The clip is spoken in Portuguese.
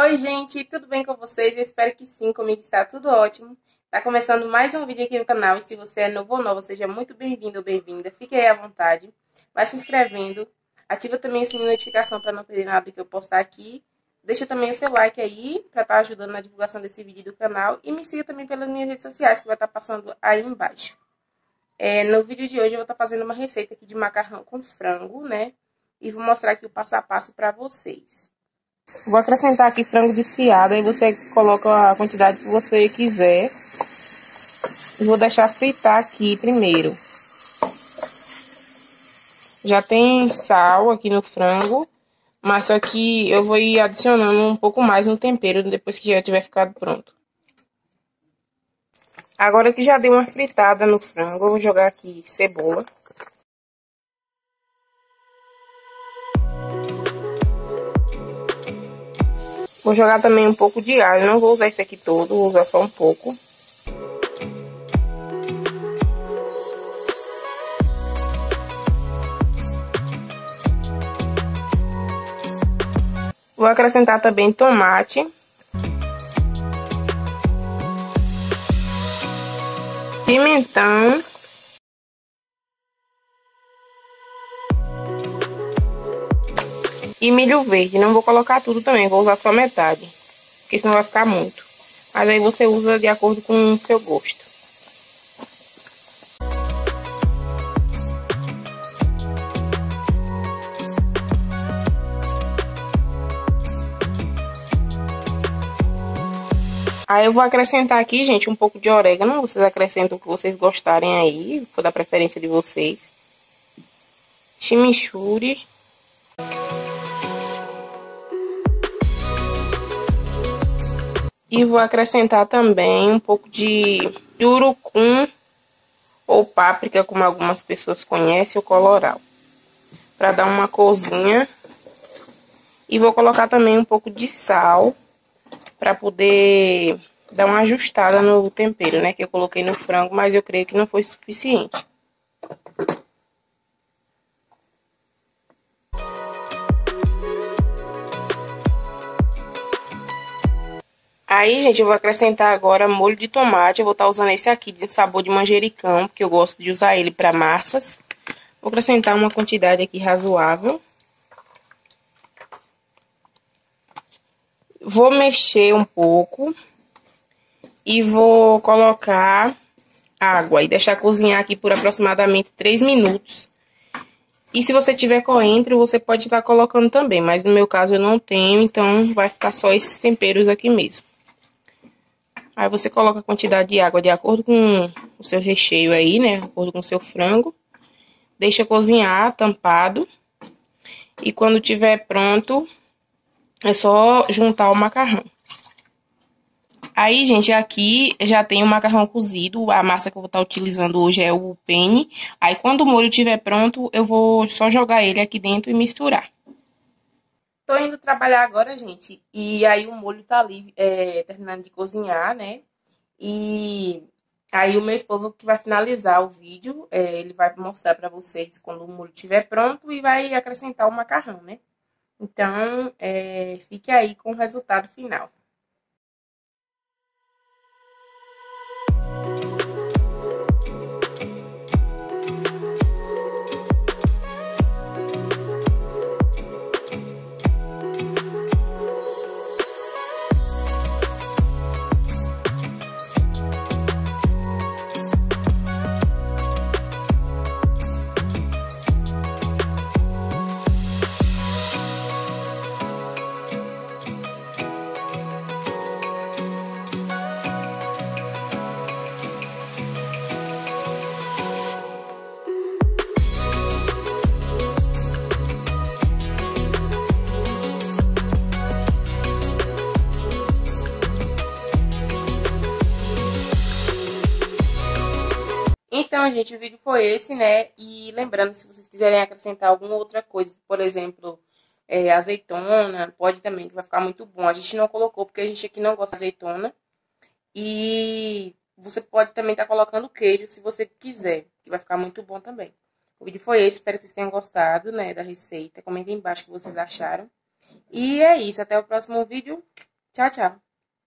Oi, gente, tudo bem com vocês? Eu espero que sim, comigo está tudo ótimo. Tá começando mais um vídeo aqui no canal e se você é novo ou nova, seja muito bem-vindo ou bem-vinda. Fique aí à vontade, vai se inscrevendo, ativa também o sininho de notificação para não perder nada que eu postar aqui. Deixa também o seu like aí para estar tá ajudando na divulgação desse vídeo do canal e me siga também pelas minhas redes sociais que vai estar tá passando aí embaixo. É, no vídeo de hoje eu vou estar tá fazendo uma receita aqui de macarrão com frango, né? E vou mostrar aqui o passo a passo para vocês. Vou acrescentar aqui frango desfiado, aí você coloca a quantidade que você quiser. Vou deixar fritar aqui primeiro. Já tem sal aqui no frango, mas só que eu vou ir adicionando um pouco mais no tempero depois que já tiver ficado pronto. Agora que já deu uma fritada no frango, eu vou jogar aqui cebola. Vou jogar também um pouco de alho. Não vou usar esse aqui todo, vou usar só um pouco. Vou acrescentar também tomate. Pimentão. E milho verde. Não vou colocar tudo também, vou usar só metade. Porque senão vai ficar muito. Mas aí você usa de acordo com o seu gosto. Aí eu vou acrescentar aqui, gente, um pouco de orégano. Vocês acrescentam o que vocês gostarem aí, for da preferência de vocês. Chimichurri. E vou acrescentar também um pouco de urucum ou páprica, como algumas pessoas conhecem, o coloral. Para dar uma corzinha. E vou colocar também um pouco de sal para poder dar uma ajustada no tempero, né? Que eu coloquei no frango, mas eu creio que não foi suficiente. Aí, gente, eu vou acrescentar agora molho de tomate. Eu vou estar usando esse aqui de sabor de manjericão, porque eu gosto de usar ele para massas. Vou acrescentar uma quantidade aqui razoável. Vou mexer um pouco. E vou colocar água e deixar cozinhar aqui por aproximadamente 3 minutos. E se você tiver coentro, você pode estar colocando também, mas no meu caso eu não tenho, então vai ficar só esses temperos aqui mesmo. Aí você coloca a quantidade de água de acordo com o seu recheio aí, né? De acordo com o seu frango. Deixa cozinhar tampado. E quando tiver pronto, é só juntar o macarrão. Aí, gente, aqui já tem o macarrão cozido. A massa que eu vou estar utilizando hoje é o penne. Aí, quando o molho estiver pronto, eu vou só jogar ele aqui dentro e misturar. Tô indo trabalhar agora, gente, e aí o molho tá ali é, terminando de cozinhar, né? E aí o meu esposo que vai finalizar o vídeo, é, ele vai mostrar para vocês quando o molho estiver pronto e vai acrescentar o macarrão, né? Então, é, fique aí com o resultado final. Então, gente, o vídeo foi esse, né? E lembrando, se vocês quiserem acrescentar alguma outra coisa, por exemplo, é, azeitona, pode também, que vai ficar muito bom. A gente não colocou, porque a gente aqui não gosta de azeitona. E você pode também estar tá colocando queijo, se você quiser, que vai ficar muito bom também. O vídeo foi esse, espero que vocês tenham gostado, né, da receita. Comentem embaixo o que vocês acharam. E é isso, até o próximo vídeo. Tchau, tchau.